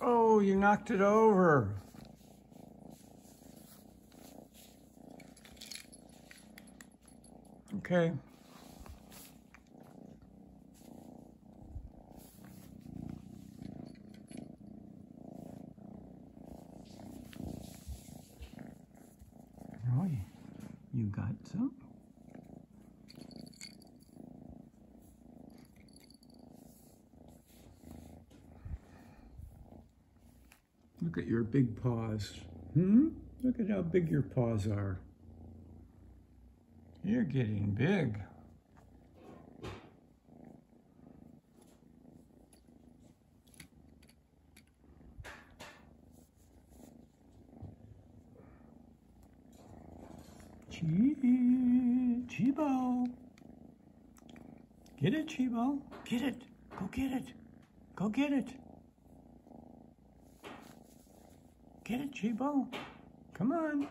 Oh, you knocked it over. Okay. Oh, you got some? Look at your big paws. Hmm? Look at how big your paws are. You're getting big. Chibo. Get it, Chibo. Get it. Go get it. Go get it. Get it, Chibo. Come on.